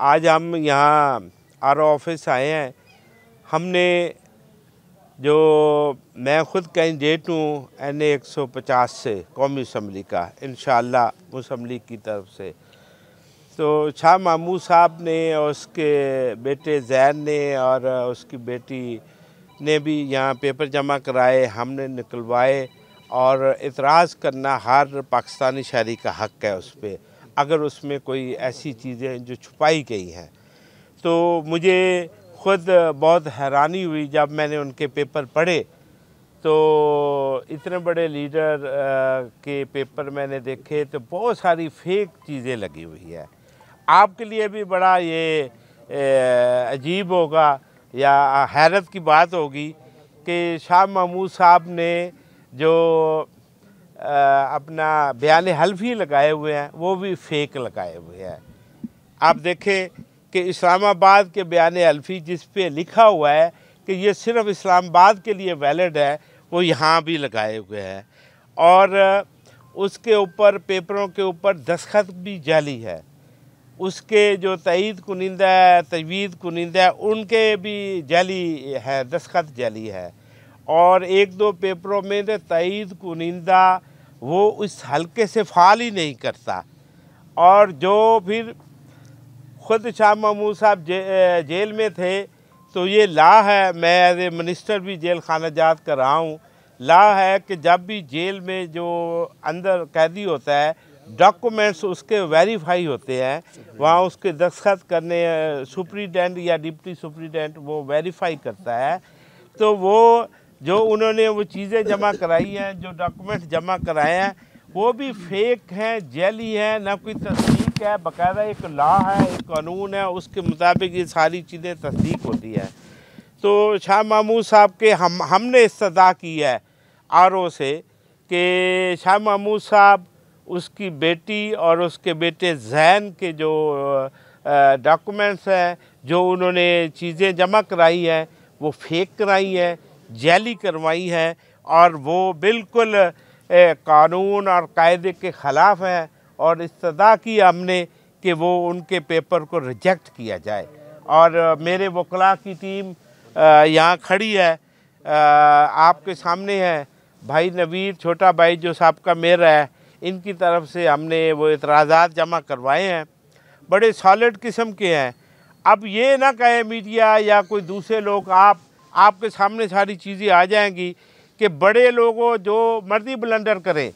आज हम यहाँ आर ऑफ़िस आए हैं। हमने जो मैं ख़ुद कैंडिडेट हूँ, एन ए एक सौ पचास से, कौमी असम्बली का इन लीग की तरफ़ से। तो शाह मामू साहब ने और उसके बेटे जैन ने और उसकी बेटी ने भी यहाँ पेपर जमा कराए, हमने निकलवाए और इतराज़ करना हर पाकिस्तानी शहरी का हक़ है उस पर अगर उसमें कोई ऐसी चीज़ें जो छुपाई गई हैं। तो मुझे ख़ुद बहुत हैरानी हुई जब मैंने उनके पेपर पढ़े। तो इतने बड़े लीडर के पेपर मैंने देखे तो बहुत सारी फेक चीज़ें लगी हुई है। आपके लिए भी बड़ा ये अजीब होगा या हैरत की बात होगी कि शाह महमूद साहब ने जो अपना बयान हल्फी लगाए हुए हैं, वो भी फेक लगाए हुए हैं। आप देखें कि इस्लामाबाद के बयान हल्फी जिस पे लिखा हुआ है कि ये सिर्फ़ इस्लामाबाद के लिए वैलिड है, वो यहाँ भी लगाए हुए हैं। और उसके ऊपर, पेपरों के ऊपर दस्खत भी जाली है। उसके जो तईद कुनिंदा है तजवीज़ कुनिंदा है, उनके भी जाली है दस्खत जाली है। और एक दो पेपरों में तो तईद कुनिंदा वो उस हल्के से फाल ही नहीं करता। और जो फिर ख़ुद शाह महमूद साहब जे, जेल में थे तो ये ला है मैं एज ए मिनिस्टर भी जेल खाना जात कर रहा हूँ ला है कि जब भी जेल में जो अंदर कैदी होता है डॉक्यूमेंट्स उसके वेरीफाई होते हैं वहाँ उसके दस्तखत करने सुप्रीडेंट या डिप्टी सुप्रीडेंट वो वेरीफाई करता है तो वो जो उन्होंने वो चीज़ें जमा कराई हैं, जो डॉक्यूमेंट जमा कराए हैं, वो भी फेक हैं जैली हैं, ना कोई तस्दीक है, बाकायदा एक लॉ है, एक कानून है, उसके मुताबिक ये सारी चीज़ें तस्दीक होती है। तो शाह महमूद साहब के हम, हमने इस्तः की है आर ओ से कि शाह महमूद साहब, उसकी बेटी और उसके बेटे जैन के जो डॉक्यूमेंट्स हैं, जो उन्होंने चीज़ें जमा कराई हैं, वो फेक कराई हैं। जैली करवाई है और वो बिल्कुल कानून और कायदे के ख़िलाफ़ है और इस्तः की हमने कि वो उनके पेपर को रिजेक्ट किया जाए। और मेरे वकला की टीम यहाँ खड़ी है। आपके सामने है। भाई नवीर, छोटा भाई जो सबका मेयर है, इनकी तरफ़ से हमने वो इतराज़ा जमा करवाए हैं। बड़े सॉलिड किस्म के हैं। अब ये ना कहे मीडिया या कोई दूसरे लोग, आप आपके सामने सारी चीज़ें आ जाएँगी कि बड़े लोगों जो मर्दी ब्लंडर करें,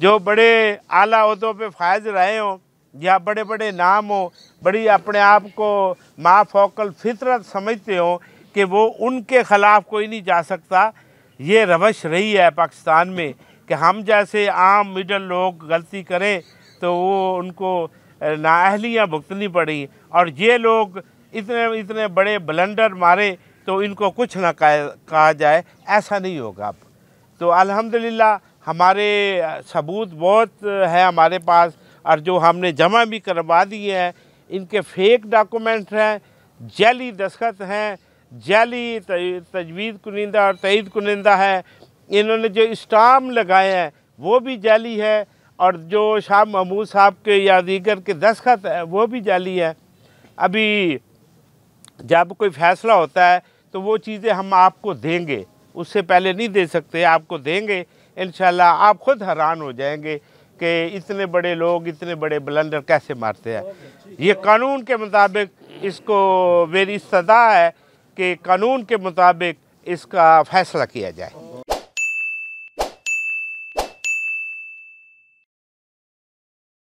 जो बड़े आला अहदों पे फायज रहे हों या बड़े बड़े नाम हो, बड़ी अपने आप को माँ फोकल फितरत समझते हो कि वो उनके ख़िलाफ़ कोई नहीं जा सकता। ये रवश रही है पाकिस्तान में कि हम जैसे आम मिडल लोग गलती करें तो वो उनको नाअहलियाँ भुगतनी पड़ी और ये लोग इतने इतने बड़े ब्लंडर मारे तो इनको कुछ ना कहा जाए, ऐसा नहीं होगा अब। तो अल्हम्दुलिल्लाह, हमारे सबूत बहुत है हमारे पास, और जो हमने जमा भी करवा दिए हैं, इनके फेक डॉक्यूमेंट हैं, जैली दस्खत हैं, जैली तजवीज़ कुनिंदा और तईद कुनिंदा है। इन्होंने जो स्टाम लगाए हैं, वो भी जाली है, और जो शाह महमूद साहब के या दीगर के दस्खत है, वो भी जाली है। अभी जब कोई फ़ैसला होता है तो वो चीज़ें हम आपको देंगे। उससे पहले नहीं दे सकते, आपको देंगे। इन आप ख़ुद हैरान हो जाएँगे कि इतने बड़े लोग, इतने बड़े ब्लंडर कैसे मारते हैं। ये कानून के मुताबिक इसको मेरी सदा है कि कानून के मुताबिक इसका फ़ैसला किया जाए।